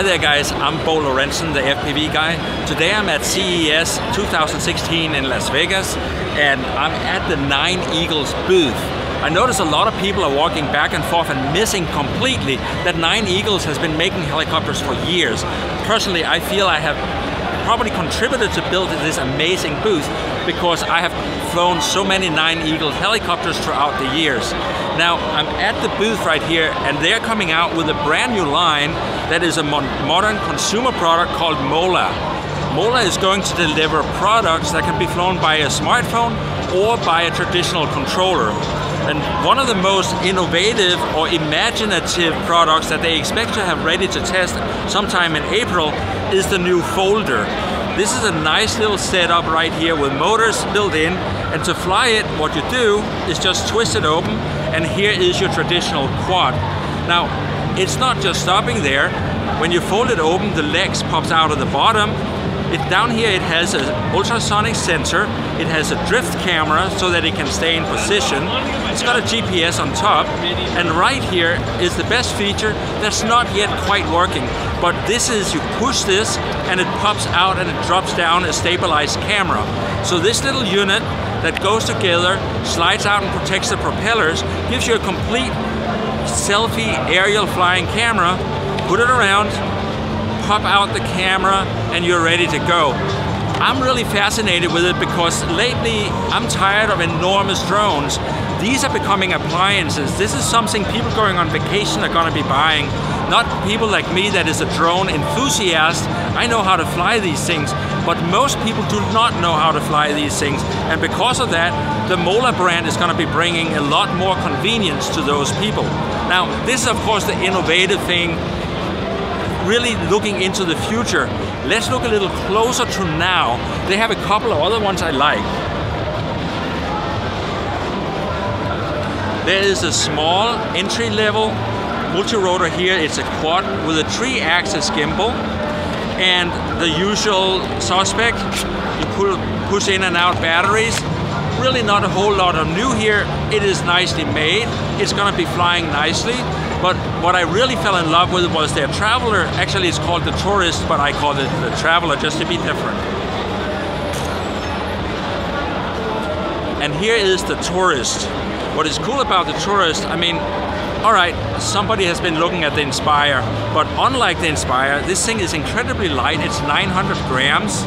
Hi there guys, I'm Bo Lorentzen, the FPV guy. Today I'm at CES 2016 in Las Vegas and I'm at the Nine Eagles booth. I notice a lot of people are walking back and forth and missing completely that Nine Eagles has been making helicopters for years. Personally, I feel I have probably contributed to build this amazing booth because I have flown so many Nine Eagle helicopters throughout the years. Now I'm at the booth right here and they're coming out with a brand new line that is a modern consumer product called Mola. Mola is going to deliver products that can be flown by a smartphone or by a traditional controller. And one of the most innovative or imaginative products that they expect to have ready to test sometime in April is the new folder. This is a nice little setup right here with motors built in and to fly it what you do is just twist it open and here is your traditional quad. Now it's not just stopping there. When you fold it open the legs pops out of the bottom it, down here it has an ultrasonic sensor, it has a drift camera so that it can stay in position, it's got a GPS on top, and right here is the best feature that's not yet quite working. But this is, you push this and it pops out and it drops down a stabilized camera. So this little unit that goes together, slides out and protects the propellers, gives you a complete selfie aerial flying camera, put it around, pop out the camera and you're ready to go. I'm really fascinated with it because lately I'm tired of enormous drones. These are becoming appliances. This is something people going on vacation are going to be buying. Not people like me that is a drone enthusiast. I know how to fly these things, but most people do not know how to fly these things. And because of that, the Mola brand is going to be bringing a lot more convenience to those people. Now, this is of course the innovative thing really looking into the future. Let's look a little closer to now. They have a couple of other ones I like. There is a small entry-level multi-rotor here. It's a quad with a three-axis gimbal and the usual suspect. You push in and out batteries. Really not a whole lot of new here. It is nicely made. It's gonna be flying nicely. But what I really fell in love with was their Traveler. Actually, it's called the Tourist, but I called it the Traveler just to be different. And here is the Tourist. What is cool about the Tourist, I mean, all right, somebody has been looking at the Inspire, but unlike the Inspire, this thing is incredibly light. It's 900 grams.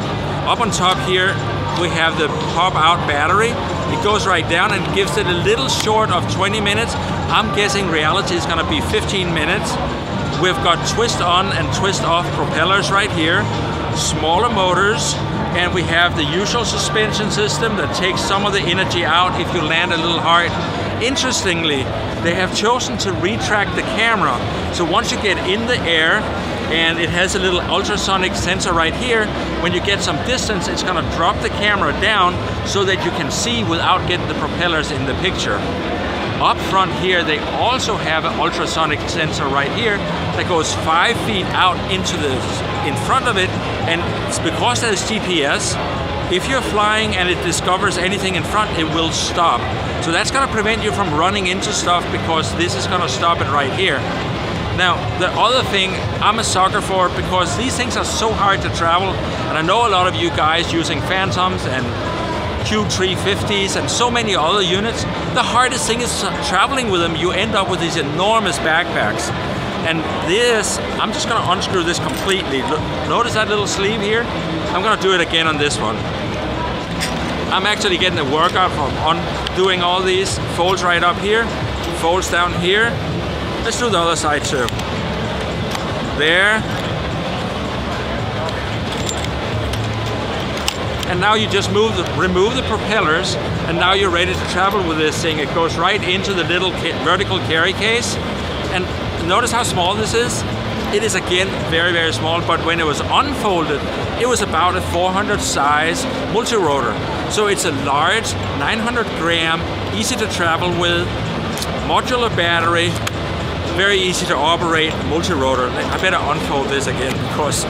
Up on top here, we have the pop-out battery. It goes right down and gives it a little short of 20 minutes. I'm guessing reality is gonna be 15 minutes. We've got twist on and twist off propellers right here, smaller motors, and we have the usual suspension system that takes some of the energy out if you land a little hard. Interestingly, they have chosen to retract the camera. So once you get in the air, and it has a little ultrasonic sensor right here. When you get some distance, it's gonna drop the camera down so that you can see without getting the propellers in the picture. Up front here, they also have an ultrasonic sensor right here that goes five feet out into the, in front of it, and it's because there's GPS, if you're flying and it discovers anything in front, it will stop. So that's gonna prevent you from running into stuff because this is gonna stop it right here. Now, the other thing I'm a sucker for because these things are so hard to travel, and I know a lot of you guys using Phantoms and Q350s and so many other units. The hardest thing is traveling with them. You end up with these enormous backpacks. And this, I'm just gonna unscrew this completely. Look, notice that little sleeve here? I'm gonna do it again on this one. I'm actually getting a workout from undoing all these. Folds right up here, folds down here, Let's do the other side too. There. And now you just move the, remove the propellers and now you're ready to travel with this thing. It goes right into the little ca vertical carry case. And notice how small this is? It is again very, very small, but when it was unfolded, it was about a 400 size multi-rotor. So it's a large 900 gram, easy to travel with, modular battery, very easy to operate multi-rotor. I better unfold this again because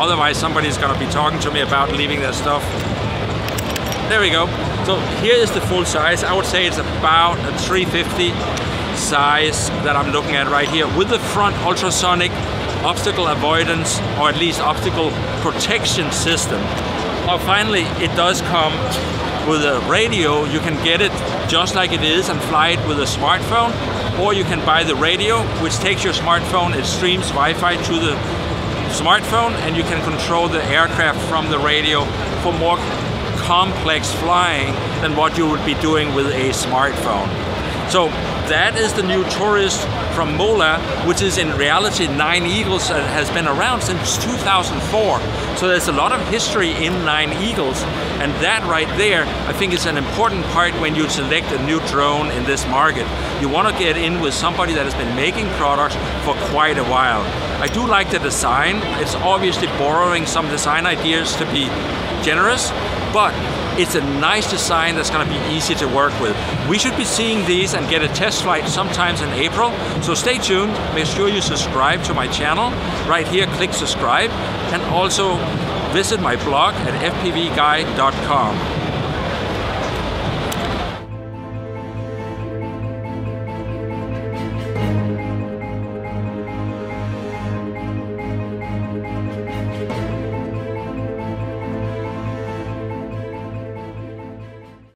otherwise somebody's gonna be talking to me about leaving their stuff. There we go. So here is the full size. I would say it's about a 350 size that I'm looking at right here with the front ultrasonic obstacle avoidance or at least obstacle protection system. Now finally it does come with a radio. You can get it just like it is and fly it with a smartphone or you can buy the radio which takes your smartphone, it streams Wi-Fi to the smartphone and you can control the aircraft from the radio for more complex flying than what you would be doing with a smartphone. So that is the new tourist from Mola, which is in reality Nine Eagles that has been around since 2004. So there's a lot of history in Nine Eagles, and that right there, I think is an important part when you select a new drone in this market. You want to get in with somebody that has been making products for quite a while. I do like the design. It's obviously borrowing some design ideas to be generous, but it's a nice design that's going to be easy to work with. We should be seeing these and get a test flight sometimes in April, so stay tuned. Make sure you subscribe to my channel. Right here, click subscribe, and also visit my blog at fpvguy.com.